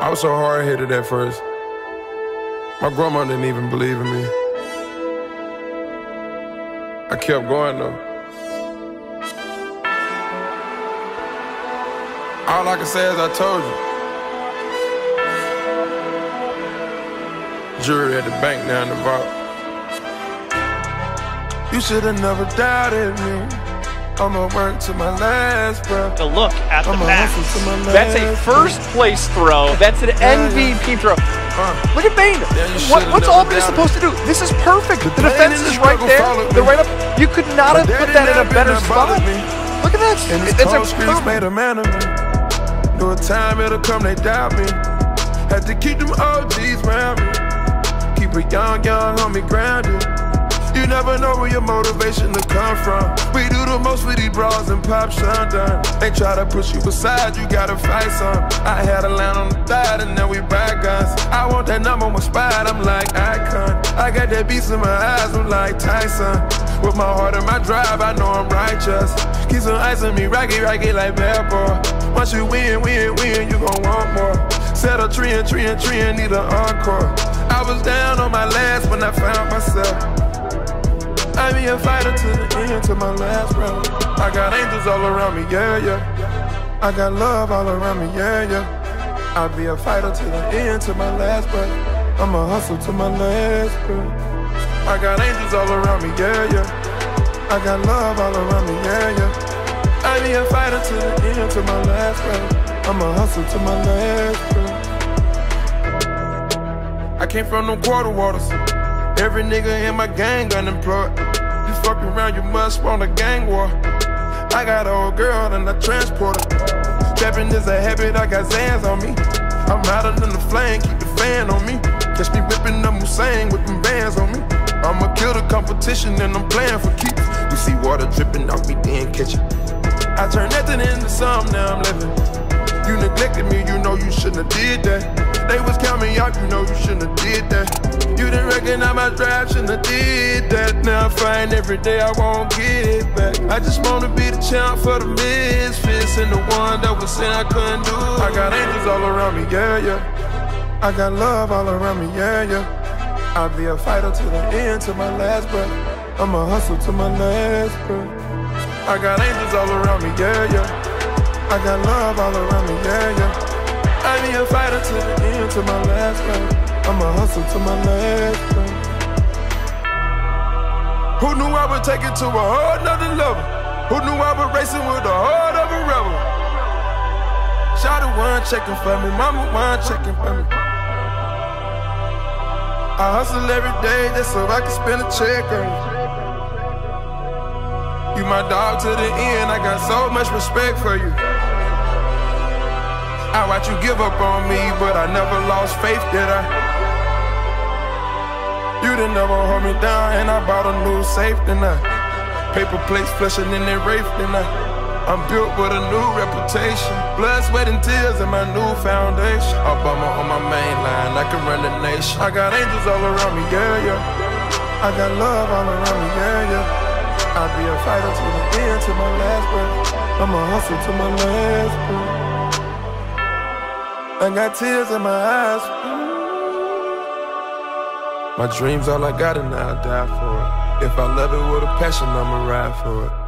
I was so hard headed at first. My grandma didn't even believe in me. I kept going though. All I can say is I told you. Jury at the bank now in the vault. You should have never doubted me. I'ma work to my last breath. The look at the pass. hustle to my That's a first place throw. That's an MVP throw. Look at Bane. What, what's Albany supposed to do? This is perfect. The defense is right there. They're right up. You could not have put that in a better spot. Look at that. And It's a perfect. made a man of me. A time it'll come, they doubt me. Had to keep them OGs round me. Keep a young, young homie grounded. Where your motivation to come from. We do the most with these bras and pop shundun. They try to push you aside, you gotta fight some. I had a line on the thigh and now we buy guns. I want that number one spot, I'm like icon. I got that beast in my eyes, I'm like Tyson. With my heart and my drive, I know I'm righteous. Keep some ice on me, rocky, rocky like bad boy. Once you win, win, win, you gon' want more. Set a tree and tree and tree and need an encore. I was down on my last when I found myself. Be a fighter to the end, to my last breath. I got angels all around me, yeah, yeah. I got love all around me, yeah, yeah. I'll be a fighter to the end, to my last breath. I'ma hustle to my last breath. I got angels all around me, yeah, yeah. I got love all around me, yeah, yeah. I'll be a fighter to the end, to my last breath. I'ma hustle to my last breath. I came from them quarter waters. Every nigga in my gang unemployed. Fuck around, you must want a gang war. I got an old girl and I transport her. Trapping is a habit, I got Zans on me. I'm hotter than the flame, keep the fan on me. Catch me whipping up Hussein with them bands on me. I'ma kill the competition and I'm playing for keeps. You see water dripping off me, then catch it. I turn nothing into something, now I'm living. You neglected me, you know you shouldn't have did that. They was counting out, you know you shouldn't have did that. You didn't recognize my drive, shouldn't have did that. Now I'm find every day I won't get it back. I just wanna be the champ for the misfits and the one that was saying I couldn't do. it. I got angels all around me, yeah, yeah. I got love all around me, yeah, yeah. I'll be a fighter to the end, to my last breath. I'ma hustle to my last breath. I got angels all around me, yeah, yeah. I got love all around me, yeah, yeah. I be a fighter to the end, to my last breath. I'ma hustle to my last breath. Who knew I would take it to a whole nother level? Who knew I would racing with the heart of a rebel? Shot one checking for me, mama one checking for me. I hustle every day just so I can spend a check on you. You my dog to the end, I got so much respect for you. I watch you give up on me, but I never lost faith, did I? You didn't never hold me down, and I bought a new safe, then I Paper plates flushing in their rafe, then I I'm built with a new reputation. Blood, sweat, and tears in my new foundation. Obama on my main line, I can run the nation. I got angels all around me, yeah, yeah. I got love all around me, yeah, yeah. I'll be a fighter to the end, to my last breath. I'ma hustle to my last breath. I got tears in my eyes. My dreams all I got and I'll die for it. If I love it with a passion, I'ma ride for it.